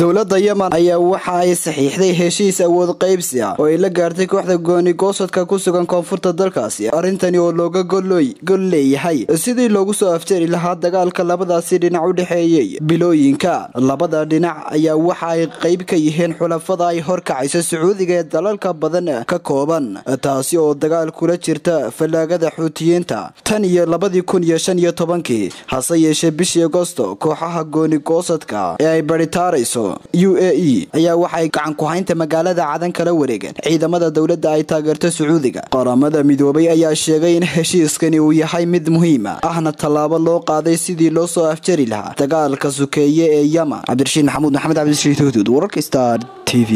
dowladda yemen ayaa waxa ay saxiixday heshiis awood qaybsi ah oo ay la gaartay kooxda gooni-goosadka ku sugan koonfurta dalkaasi. Arrintani oo looga gol leeyahay sidii loogu soo afjari lahaa dagaalka labadaasi dhinac u dhexeeyey bilooyinka. Labada dhinac ayaa waxa ay qayb ka yihiin xulafada ay horkacayso sacuudiga ee dalalka badan ka kooban taasi oo dagaal kula jirta fallaagada xuutiyiinta tan iyo labadii kun iyo shan iyo tobankii hase yeeshee bishii agosto kooxaha gooni-goosadka ee ay baritaarayso u a e ayaa waxay gacan ku-haynta magaalada cadan kala wareegeen ciidamada dowladda ay taageerto sacuudiga. Qaramada midoobay ayaa sheegay in heshiiskani uu yahay mid muhiima ahna tallaabo loo qaaday sidii loo soo afjari lahaa. Dagaalka sukeeye ee yemen cabdirashiid maxamuud maxamed cabdirashiid huduud wararka star t v